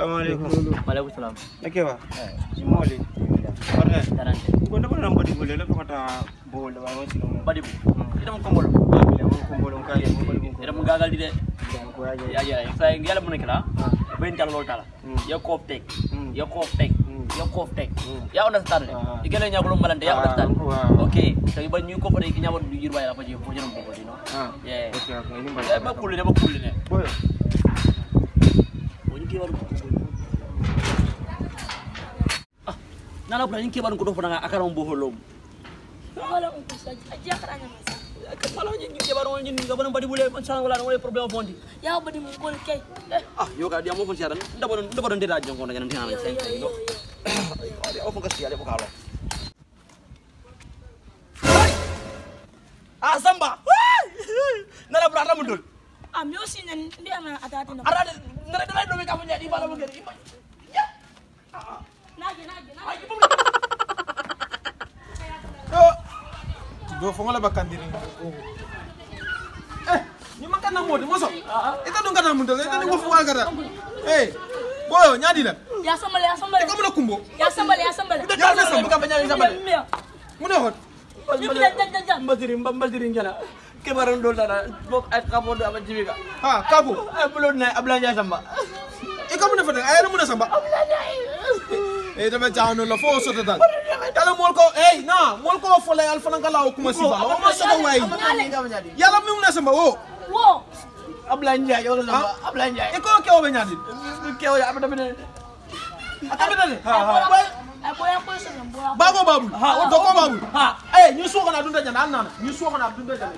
salaamaaleykum maaleykum salaam nake wa? Jimoli ore tarante gonda bana nam badi bole la fakata bol da wa sino? Badi bu ita mun kombolo babile mo ko bolon kay mo badi ko ita mun gagal di de ya ya ya sa ngela mun kala ben tal lol tala ya kof tek ya kof tek ya kof tek ya understand Ah. igele nya malante ya Ah, understand ah. okay so iban ñu ko fa ki nyawon du yirba ya fa je ko jëram ko dino okay ba ya ba boy woni ki waru ah nana bra ñu ke ban ko do fa nga akaram bo holom wala kusa aja karanya masa kalau ñu ke ban woni ñu ga ban badi bule wala problème fondi ya badi mu gol kay eh ah yo ka dia mo fon siaran ndaba don ndaba don deda jongo na ñan tiana yo sen yo yo Ade o fon kasi ade ko kalo. Ah samba. Nala brata mundul. am yo sinan ndi ama atati no Ara ngara dala do me ka punya di bala mo gari. Ya. naji Ay do fo ngala bakandiri eh ni makana modi moso ita dun kana mundo ita ni wofu agara eh boyo nyadi la ya sambale ya sambale ko mona kumbo ya sambale ya sambale Ya, ya, sambale. Ka punya sambale. mia muna hot. Mbadiri mbadiri ngana. Ke baron do dara bok ay kapo do ama jibika. ha kabo Ay bulon na ablanja samba. e ka muna fata ayana muna samba e dama jaano la fo soto dal kala mol ko eh na mol ko fo la al fana kala o kuma sifa. O ma soto way yalla mi muna samba o wo. Ablanja yo samba. Ablanja. e ko ke o be nyadi Ke o ya boya ay boya ko sinan boya bago babu Ha, o to ko babu. Ha. eh so kana dunda jana annana ñu so kana dunda jana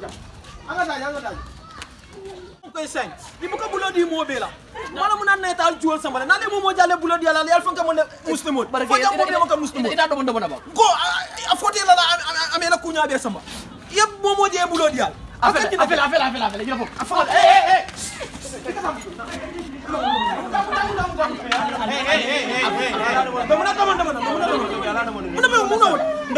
anga da anga da ko sen ni bu ko bulo di mo be la mala mu nan ne tal juol sambale na le mo mo jale bulo di ala yal fanka mo muslimot fo jam be mo ka muslimot Ita do mo na ba. ko a foti la ame la kunya be samba yeb mo mo je bulo di al Afela, afela, afela, afela, afela, jira foofu. Afela, eh, eh, eh. dama dama dama dama muna be muna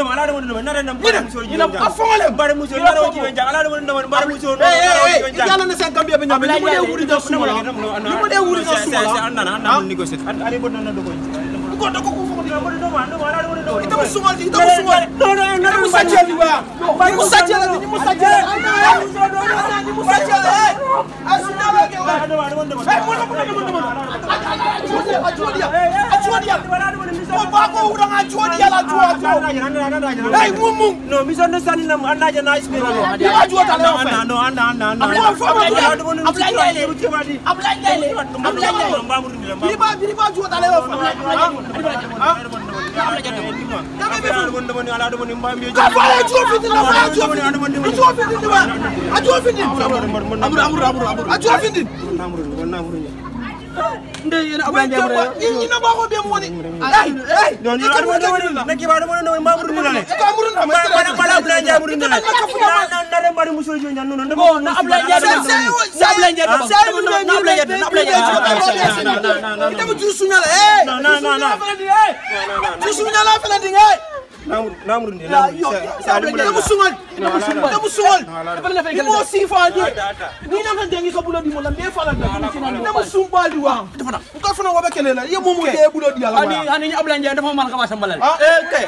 won ndama ala dama ndama nare nam bare muso ina a fongale bare muso nare o jiwen jang ala dama ndama bare muso eh eh eh yalla ne sen gambia be nyame ni mo de wuri da suma ni mo de wuri da suma la anna anna mun négocier ari bon na dogo ko do ko ko fo ndama ndama ndama ala dama ndama ita mo sumal ita mo sumal no no no ni mo sajje li ba ni mo sajje la ni mo sajje la ni mo sajje la asuna ba ke wa ndama ndama ndama eh mo na mo na mo na ajuodia ajuodia ko ba ko ura ajuodia la ajuodia hey mumu no misunderstanding nam anda jana ispira no ni ajuota la anda no anda anda anda Ablaye Ablaye Ablaye biri ba? Biri ba ajuota la fa ka fa ajuo fiti. La fa ajuo fiti ajuo fiti ni ba ajuo fiti amuru amuru amuru amuru ajuo fiti Nde yena Ablaye Ablaye Ndiaye Ndiaye ni na ba ko be mo ni hey hey non ni ada mana mana nak kibar mana mana mamur ni lale e ka amuru na ma mana mana belanja amur ni lale na na na bare muso jo nyan no no Bo na Ablaye Ndiaye do. Na Ablaye Ndiaye do. Sai mu Na Ablaye Ndiaye do. Na Ablaye Ndiaye do. Ita mu jusu nyala eh. No, no, no, no. Jusu nyala fela ding eh. namur namur ni La yo. Ita mu sungal. Ita mu sungal. Ni mo sifa ni. Ni na kan dengi ka bulo di mo me fala da. Ita mu sumbal di wa. Ko fana wa be kelela. Ye mo mo de bulo di ala Ani wa. ani Ablaye Ndiaye dafa man kama sambalal. Ah eh ke.